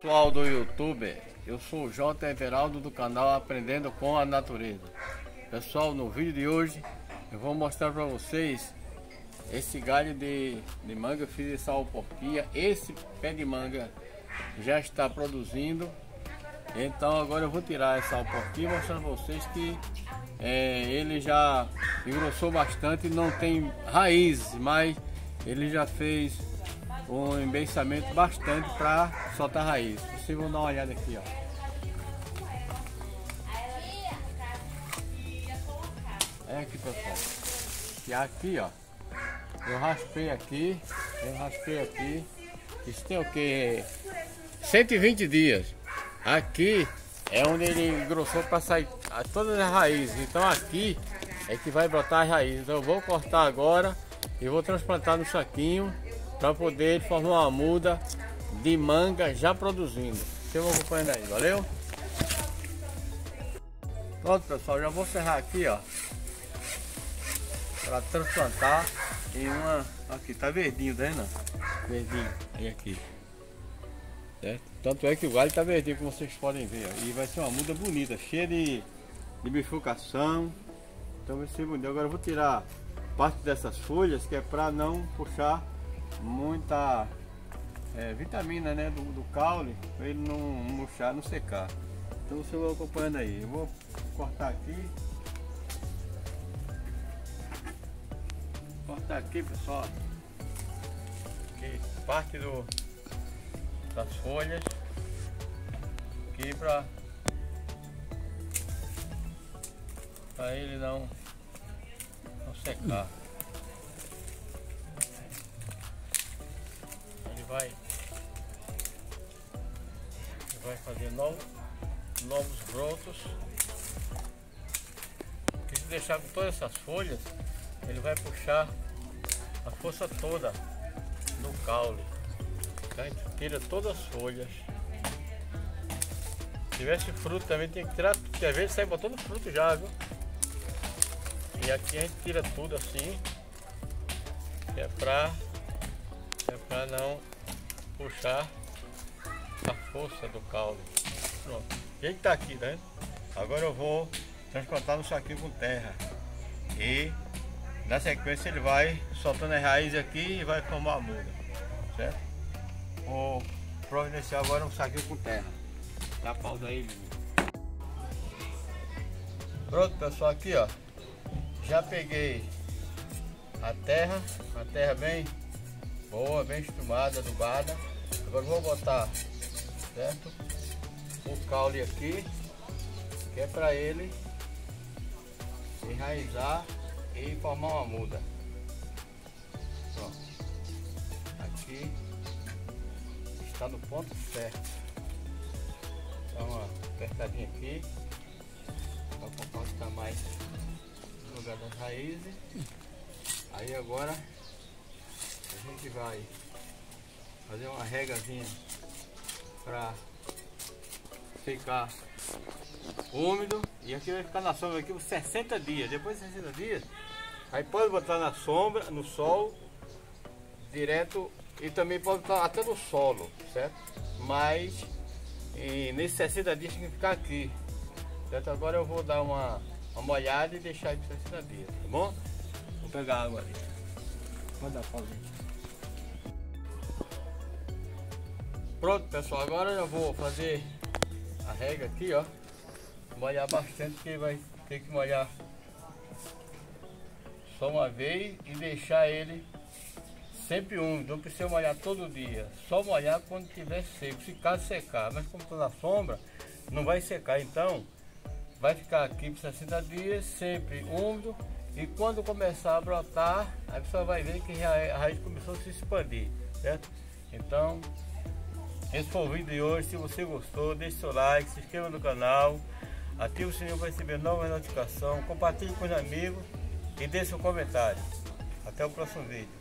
Pessoal do YouTube, eu sou o J. Everaldo do canal Aprendendo com a Natureza. Pessoal, no vídeo de hoje eu vou mostrar para vocês esse galho de, de manga, eu fiz essa alporquia, esse pé de manga já está produzindo. Então agora eu vou tirar essa alporquia mostrar para vocês que é, ele já engrossou bastante, não tem raízes, mas ele já fez um embençamento bastante para soltar raiz. Vocês vão dar uma olhada aqui, ó. É aqui pessoal. E aqui ó. Eu raspei aqui. Eu raspei aqui. Isso tem o que? 120 dias. Aqui é onde ele engrossou para sair todas as raízes. Então aqui é que vai brotar as raízes. Então eu vou cortar agora e vou transplantar no saquinho para poder formar uma muda de manga já produzindo. Vocês vão acompanhando aí, valeu? Pronto pessoal, já vou serrar aqui ó para transplantar em uma aqui, tá verdinho, tá vendo? Verdinho, aí aqui certo? Tanto é que o galho tá verdinho como vocês podem ver ó. e vai ser uma muda bonita, cheia de, de bifurcação então vai ser bonito, agora eu vou tirar parte dessas folhas que é para não puxar muita é, vitamina né, do, do caule para ele não murchar, não secar. Então você vai acompanhando aí. Eu vou cortar aqui. Cortar aqui pessoal. Aqui, parte do, das folhas. Aqui para para ele não, secar. vai, vai fazer novos, novos brotos. se deixar com todas essas folhas, ele vai puxar a força toda do caule. Tá? tira todas as folhas. Se tivesse fruto também tem que tirar, porque às vezes sai botando fruto já, viu? E aqui a gente tira tudo assim, que é pra, é pra não puxar a força do caule. Pronto. Ele está aqui, né? Agora eu vou transplantar no saquinho com terra. E na sequência ele vai soltando as raízes aqui e vai formar a muda. Certo? Vou providenciar agora um saquinho com terra. Dá pausa aí, menino. Pronto pessoal, aqui ó. Já peguei a terra, a terra bem boa, bem estumada, adubada. Agora vou botar, certo? O caule aqui, que é para ele enraizar e formar uma muda. Pronto. Aqui está no ponto certo. Dá uma apertadinha aqui para compactar mais lugar das raízes. Aí agora a gente vai fazer uma regazinha para ficar úmido e aqui vai ficar na sombra aqui por 60 dias. Depois de 60 dias, aí pode botar na sombra, no sol, direto e também pode botar até no solo, certo? Mas nesses 60 dias tem que ficar aqui. Certo? Agora eu vou dar uma, uma molhada e deixar aí por 60 dias, tá bom? Vou pegar água ali. Pausa aí. Pronto pessoal, agora eu vou fazer a rega aqui ó Molhar bastante porque vai ter que molhar só uma vez e deixar ele sempre úmido, não precisa molhar todo dia Só molhar quando tiver seco, se caso secar Mas como está na sombra, não vai secar Então vai ficar aqui por 60 dias sempre úmido E quando começar a brotar, a pessoa vai ver que a raiz começou a se expandir Certo? Então esse foi o vídeo de hoje. Se você gostou, deixe seu like, se inscreva no canal, ative o sininho para receber novas notificações, compartilhe com os amigos e deixe seu comentário. Até o próximo vídeo.